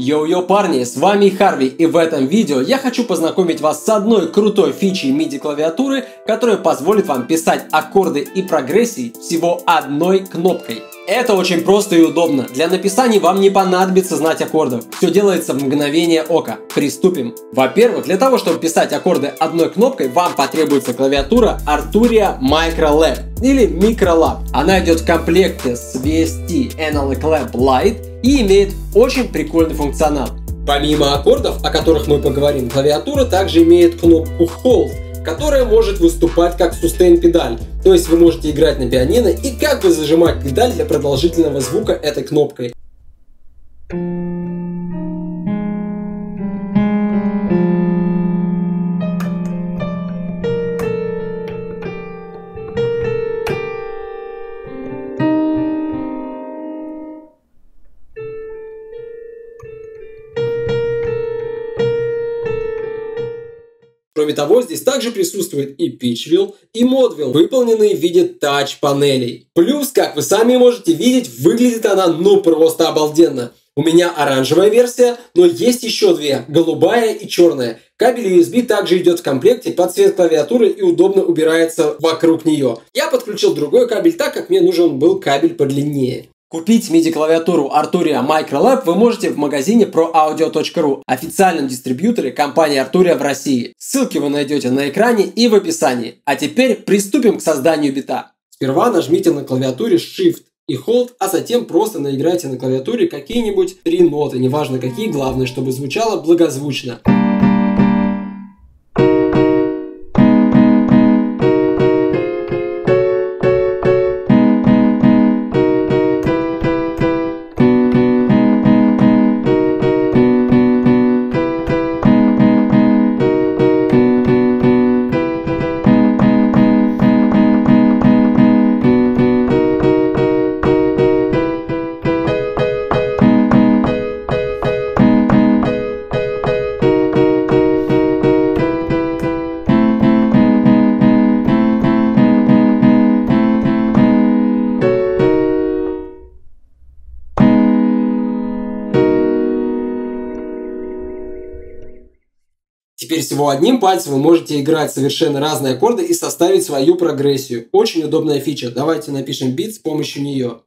Йоу-йоу, парни, с вами Харви, и в этом видео я хочу познакомить вас с одной крутой фичей MIDI клавиатуры, которая позволит вам писать аккорды и прогрессии всего одной кнопкой. Это очень просто и удобно. Для написания вам не понадобится знать аккордов. Все делается в мгновение ока. Приступим. Во-первых, для того, чтобы писать аккорды одной кнопкой, вам потребуется клавиатура Arturia MicroLab или MicroLab. Она идет в комплекте с VST Analog Lab Lite и имеет очень прикольный функционал. Помимо аккордов, о которых мы поговорим, клавиатура также имеет кнопку Hold, которая может выступать как сустейн педаль. То есть вы можете играть на пианино и как бы зажимать педаль для продолжительного звука этой кнопкой. Кроме того, здесь также присутствует и Pitchville, и Modville, выполненные в виде тач-панелей. Плюс, как вы сами можете видеть, выглядит она ну просто обалденно. У меня оранжевая версия, но есть еще две, голубая и черная. Кабель USB также идет в комплекте под цвет клавиатуры и удобно убирается вокруг нее. Я подключил другой кабель, так как мне нужен был кабель подлиннее. Купить MIDI-клавиатуру Arturia MicroLab вы можете в магазине proaudio.ru, официальном дистрибьюторе компании Arturia в России. Ссылки вы найдете на экране и в описании. А теперь приступим к созданию бита. Сперва нажмите на клавиатуре Shift и Hold, а затем просто наиграйте на клавиатуре какие-нибудь три ноты, неважно какие, главное, чтобы звучало благозвучно. Теперь всего одним пальцем вы можете играть совершенно разные аккорды и составить свою прогрессию. Очень удобная фича. Давайте напишем бит с помощью нее.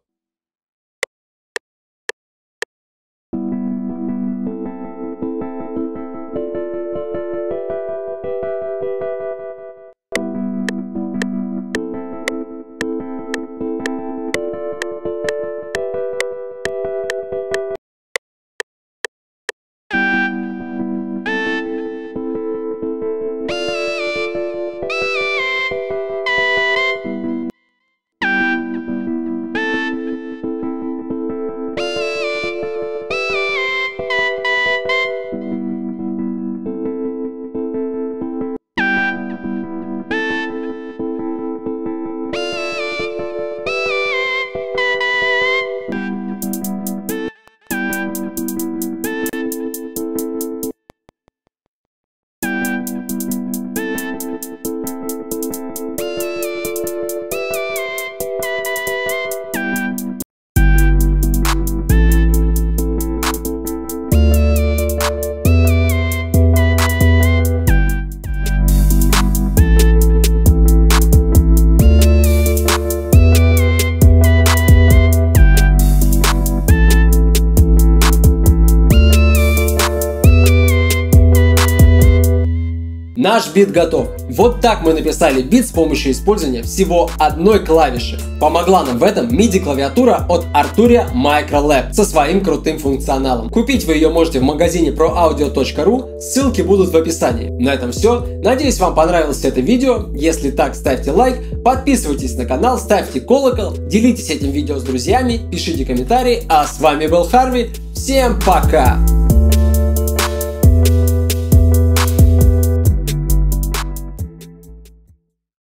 Наш бит готов. Вот так мы написали бит с помощью использования всего одной клавиши. Помогла нам в этом MIDI клавиатура от Arturia MicroLab со своим крутым функционалом. Купить вы ее можете в магазине proaudio.ru, ссылки будут в описании. На этом все. Надеюсь вам понравилось это видео. Если так, ставьте лайк, подписывайтесь на канал, ставьте колокол, делитесь этим видео с друзьями, пишите комментарии. А с вами был Харви. Всем пока!